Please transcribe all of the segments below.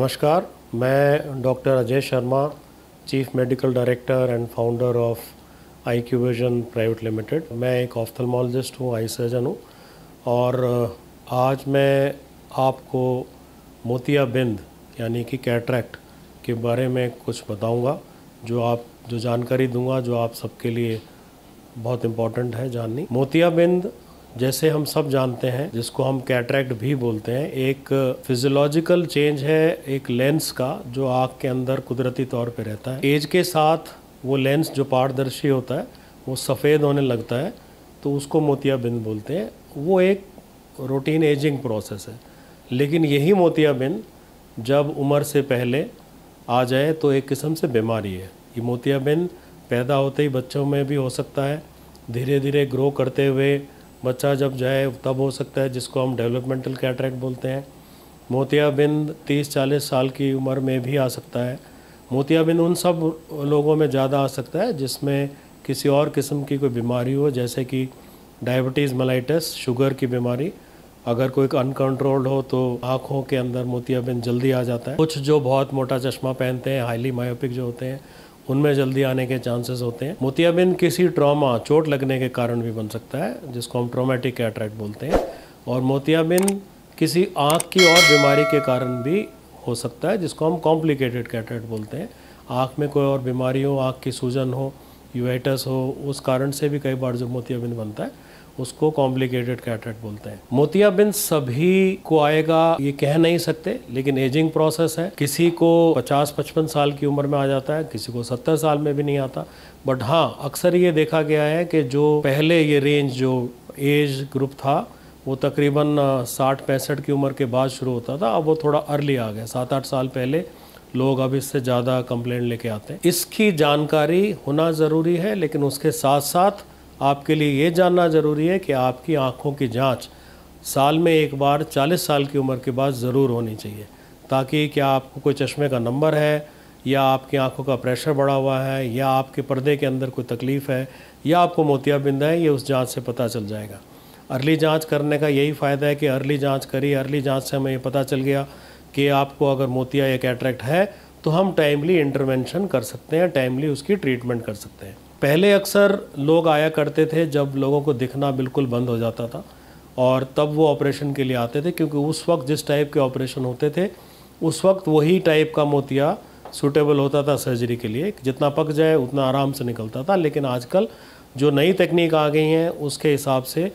नमस्कार, मैं doctor Ajay Sharma, chief medical director and founder of I Q vision private limited. मैं एक ऑफ्थलमोलॉजिस्ट हूँ, आई सर्जन हूँ, और आज मैं आपको मोतियाबिंद यानी कि कैटरैक्ट के बारे में कुछ बताऊँगा, जो आप, जो जानकारी दूँगा, जो आप सबके लिए बहुत इम्पोर्टेंट है जाननी। मोतियाबिंद जैसे हम सब जानते हैं, जिसको हम कैटरैक्ट भी बोलते हैं, एक फिजियोलॉजिकल चेंज है एक लेंस का, जो आँख के अंदर कुदरती तौर पे रहता है। एज के साथ वो लेंस जो पारदर्शी होता है, वो सफ़ेद होने लगता है तो उसको मोतियाबिंद बोलते हैं। वो एक रूटीन एजिंग प्रोसेस है। लेकिन यही मोतियाबिंद जब उम्र से पहले आ जाए तो एक किस्म से बीमारी है। ये मोतियाबिंद पैदा होते ही बच्चों में भी हो सकता है। धीरे धीरे ग्रो करते हुए बच्चा जब जाए, तब हो सकता है जिसको हम डेवलपमेंटल कैटरेक्ट बोलते हैं। मोतियाबिंद 30-40 साल की उम्र में भी आ सकता है। मोतियाबिंद उन सब लोगों में ज़्यादा आ सकता है जिसमें किसी और किस्म की कोई बीमारी हो, जैसे कि डायबिटीज़ मलाइटिस शुगर की बीमारी। अगर कोई अनकंट्रोल्ड हो तो आँखों के अंदर मोतियाबिंद जल्दी आ जाता है। कुछ जो बहुत मोटा चश्मा पहनते हैं हाईली मायोपिक जो होते हैं उनमें जल्दी आने के चांसेस होते हैं। मोतियाबिंद किसी ट्रॉमा चोट लगने के कारण भी बन सकता है, जिसको हम ट्रोमेटिक कैटरेक्ट बोलते हैं। और मोतियाबिंद किसी आँख की और बीमारी के कारण भी हो सकता है, जिसको हम कॉम्प्लिकेटेड कैटरेट बोलते हैं। आँख में कोई और बीमारी हो, आँख की सूजन हो, यूएटस हो, उस कारण से भी कई बार जो मोतियाबिंद बनता है उसको कॉम्प्लिकेटेड कैटरेक्ट बोलते हैं। मोतियाबिंद सभी को आएगा, ये कह नहीं सकते, लेकिन एजिंग प्रोसेस है। किसी को 50-55 साल की उम्र में आ जाता है, किसी को 70 साल में भी नहीं आता। बट हाँ अक्सर ये देखा गया है कि जो पहले ये रेंज जो एज ग्रुप था, वो तकरीबन साठ पैंसठ की उम्र के बाद शुरू होता था। अब वो थोड़ा अर्ली आ गया सात आठ साल पहले लोग अब इससे ज़्यादा कंप्लेंट लेके आते हैं। इसकी जानकारी होना ज़रूरी है, लेकिन उसके साथ साथ आपके लिए ये जानना ज़रूरी है कि आपकी आँखों की जाँच साल में एक बार 40 साल की उम्र के बाद ज़रूर होनी चाहिए, ताकि क्या आपको कोई चश्मे का नंबर है, या आपकी आँखों का प्रेशर बढ़ा हुआ है, या आपके पर्दे के अंदर कोई तकलीफ़ है, या आपको मोतियाबिंद है, ये उस जाँच से पता चल जाएगा। अर्ली जाँच करने का यही फ़ायदा है कि अर्ली जाँच करी, अर्ली जाँच से हमें ये पता चल गया कि आपको अगर मोतिया या कैटरेक्ट है तो हम टाइमली इंटरवेंशन कर सकते हैं टाइमली उसकी ट्रीटमेंट कर सकते हैं। पहले अक्सर लोग आया करते थे जब लोगों को दिखना बिल्कुल बंद हो जाता था और तब वो ऑपरेशन के लिए आते थे क्योंकि उस वक्त जिस टाइप के ऑपरेशन होते थे, उस वक्त वही टाइप का मोतिया सूटेबल होता था सर्जरी के लिए। जितना पक जाए, उतना आराम से निकलता था। लेकिन आजकल जो नई तकनीक आ गई हैं, उसके हिसाब से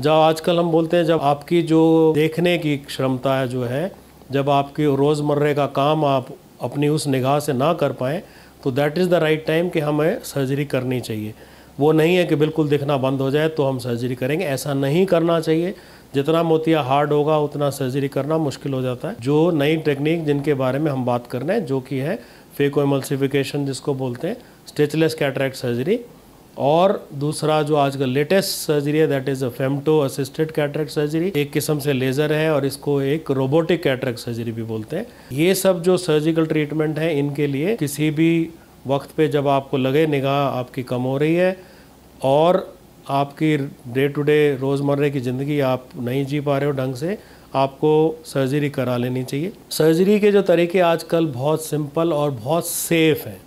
जब आजकल हम बोलते हैं, जब आपकी जो देखने की क्षमता है जो है, जब आपकी रोज़मर्रे का काम आप अपनी उस निगाह से ना कर पाएँ तो that is the right time कि हमें सर्जरी करनी चाहिए। वो नहीं है कि बिल्कुल दिखना बंद हो जाए तो हम सर्जरी करेंगे। ऐसा नहीं करना चाहिए। जितना मोतिया हार्ड होगा, उतना सर्जरी करना मुश्किल हो जाता है। जो नई टेक्निक जिनके बारे में हम बात कर रहे हैं, जो कि है फेको एमल्सिफिकेशन जिसको बोलते हैं स्टेचलेस कैटरेक्ट सर्जरी और दूसरा जो आजकल लेटेस्ट सर्जरी है that is a femto assisted cataract surgery एक किस्म से लेज़र है और इसको एक रोबोटिक कैटरेक्ट सर्जरी भी बोलते हैं। ये सब जो सर्जिकल ट्रीटमेंट है, इनके लिए किसी भी वक्त पे जब आपको लगे, निगाह आपकी कम हो रही है और आपकी डे टू डे रोज़मर्रे की ज़िंदगी आप नहीं जी पा रहे हो ढंग से, आपको सर्जरी करा लेनी चाहिए। सर्जरी के जो तरीके आजकल बहुत सिंपल और बहुत सेफ़ हैं।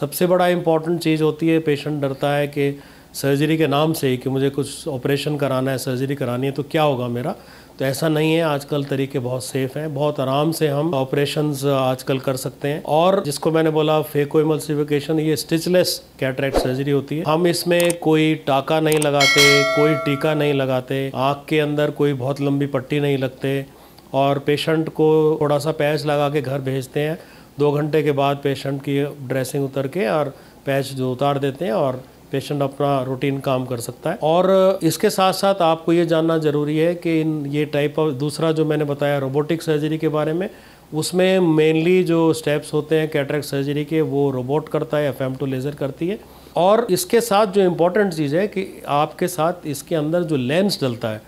सबसे बड़ा इंपॉर्टेंट चीज़ होती है पेशेंट डरता है कि सर्जरी के नाम से ही कि मुझे कुछ ऑपरेशन कराना है सर्जरी करानी है तो क्या होगा मेरा? तो ऐसा नहीं है, आजकल तरीके बहुत सेफ़ हैं। बहुत आराम से हम ऑपरेशन आजकल कर सकते हैं। और जिसको मैंने बोला फेको इमल्सिफिकेशन ये स्टिचलेस कैटरेक्ट सर्जरी होती है। हम इसमें कोई टाका नहीं लगाते, कोई टीका नहीं लगाते, आँख के अंदर कोई बहुत लंबी पट्टी नहीं लगते, और पेशेंट को थोड़ा सा पैच लगा के घर भेजते हैं। दो घंटे के बाद पेशेंट की ड्रेसिंग उतर के और पैच जो उतार देते हैं और पेशेंट अपना रूटीन काम कर सकता है। और इसके साथ साथ आपको ये जानना ज़रूरी है कि इन ये टाइप ऑफ़ दूसरा जो मैंने बताया रोबोटिक सर्जरी के बारे में, उसमें मेनली जो स्टेप्स होते हैं कैटरेक्ट सर्जरी के, वो रोबोट करता है एफ़ टू लेज़र करती है। और इसके साथ जो इम्पोर्टेंट चीज़ है कि आपके साथ इसके अंदर जो लेंस डलता है,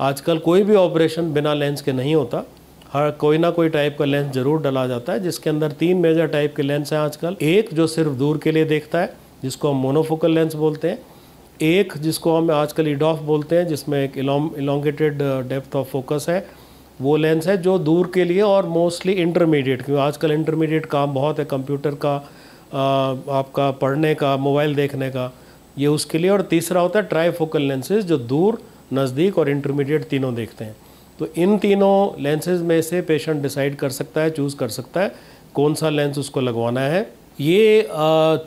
आजकल कोई भी ऑपरेशन बिना लेंस के नहीं होता। हर कोई ना कोई टाइप का लेंस ज़रूर डला जाता है जिसके अंदर तीन मेजर टाइप के लेंस हैं आजकल। एक जो सिर्फ़ दूर के लिए देखता है जिसको हम मोनोफोकल लेंस बोलते हैं। एक जिसको हम आजकल इडॉफ बोलते हैं जिसमें एक इलोंगेटेड डेप्थ ऑफ़ फोकस है वो लेंस है जो दूर के लिए और मोस्टली इंटरमीडिएट क्योंकि आजकल इंटरमीडिएट काम बहुत है कंप्यूटर का आ, आपका पढ़ने का मोबाइल देखने का ये उसके लिए। और तीसरा होता है ट्राई फोकल लेंसेज जो दूर नज़दीक और इंटरमीडिएट तीनों देखते हैं। तो इन तीनों लेंसेज में से पेशेंट डिसाइड कर सकता है चूज़ कर सकता है कौन सा लेंस उसको लगवाना है। ये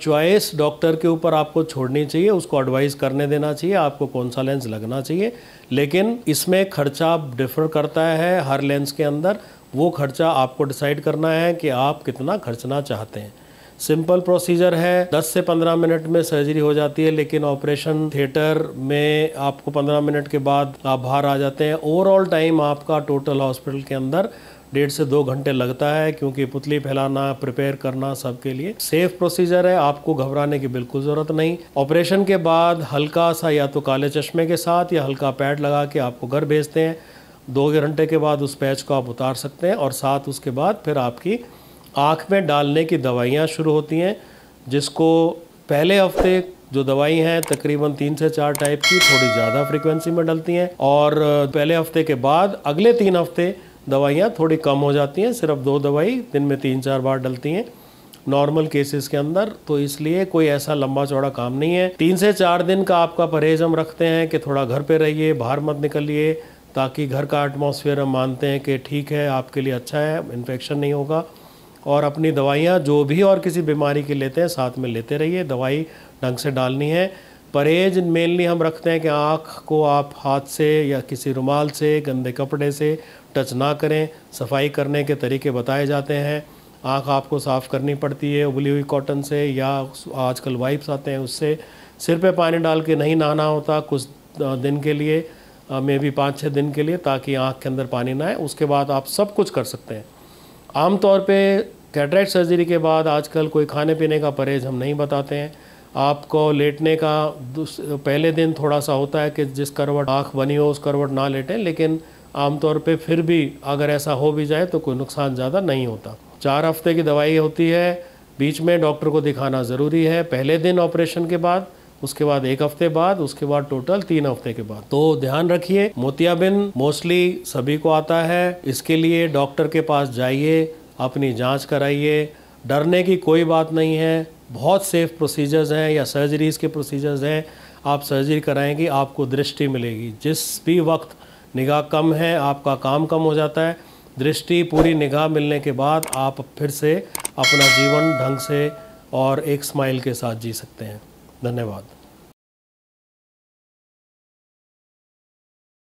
चॉइस डॉक्टर के ऊपर आपको छोड़नी चाहिए, उसको एडवाइस करने देना चाहिए, आपको कौन सा लेंस लगना चाहिए। लेकिन इसमें खर्चा डिफर करता है हर लेंस के अंदर, वो खर्चा आपको डिसाइड करना है कि आप कितना खर्चना चाहते हैं। सिंपल प्रोसीजर है 10 से 15 मिनट में सर्जरी हो जाती है, लेकिन ऑपरेशन थिएटर में आपको 15 मिनट के बाद आप बाहर आ जाते हैं। ओवरऑल टाइम आपका टोटल हॉस्पिटल के अंदर डेढ़ से दो घंटे लगता है, क्योंकि पुतली फैलाना प्रिपेयर करना सबके लिए सेफ़ प्रोसीजर है, आपको घबराने की बिल्कुल ज़रूरत नहीं। ऑपरेशन के बाद हल्का सा या तो काले चश्मे के साथ या हल्का पैड लगा के आपको घर भेजते हैं। दो घंटे के बाद उस पैच को आप उतार सकते हैं और साथ उसके बाद फिर आपकी आँख में डालने की दवाइयाँ शुरू होती हैं, जिसको पहले हफ़्ते जो दवाई हैं, तकरीबन तीन से चार टाइप की, थोड़ी ज़्यादा फ्रीक्वेंसी में डलती हैं और पहले हफ़्ते के बाद अगले तीन हफ़्ते दवाइयाँ थोड़ी कम हो जाती हैं, सिर्फ़ दो दवाई दिन में तीन चार बार डलती हैं। नॉर्मल केसेस के अंदर तो इसलिए कोई ऐसा लंबा चौड़ा काम नहीं है। तीन से चार दिन का आपका परहेज हम रखते हैं कि थोड़ा घर पे रहिए, बाहर मत निकलिए, ताकि घर का एटमॉस्फेयर हम मानते हैं कि ठीक है, आपके लिए अच्छा है इन्फेक्शन नहीं होगा। और अपनी दवाइयाँ जो भी और किसी बीमारी की लेते हैं, साथ में लेते रहिए। दवाई ढंग से डालनी है। परहेज मेनली हम रखते हैं कि आँख को आप हाथ से या किसी रुमाल से, गंदे कपड़े से टच ना करें। सफ़ाई करने के तरीके बताए जाते हैं। आँख आपको साफ़ करनी पड़ती है उबली हुई कॉटन से या आजकल वाइप्स आते हैं उससे। सिर पे पानी डाल के नहीं नहाना होता कुछ दिन के लिए मे भी पाँच छः दिन के लिए ताकि आँख के अंदर पानी ना आए। उसके बाद आप सब कुछ कर सकते हैं। आमतौर पे कैटरेक्ट सर्जरी के बाद आजकल कोई खाने पीने का परहेज हम नहीं बताते हैं। आपको लेटने का पहले दिन थोड़ा सा होता है कि जिस करवट आँख बनी हो, उस करवट ना लेटें, लेकिन आमतौर पे फिर भी अगर ऐसा हो भी जाए तो कोई नुकसान ज़्यादा नहीं होता। चार हफ़्ते की दवाई होती है, बीच में डॉक्टर को दिखाना ज़रूरी है। पहले दिन ऑपरेशन के बाद उसके बाद एक हफ़्ते बाद, उसके बाद टोटल तीन हफ़्ते के बाद। तो ध्यान रखिए मोतियाबिंद मोस्टली सभी को आता है। इसके लिए डॉक्टर के पास जाइए, अपनी जाँच कराइए। डरने की कोई बात नहीं है। बहुत सेफ़ प्रोसीजर्स हैं या सर्जरीज़ के प्रोसीजर्स हैं। आप सर्जरी कराएँगे, आपको दृष्टि मिलेगी। जिस भी वक्त निगाह कम है, आपका काम कम हो जाता है। दृष्टि पूरी निगाह मिलने के बाद आप फिर से अपना जीवन ढंग से और एक स्माइल के साथ जी सकते हैं। धन्यवाद।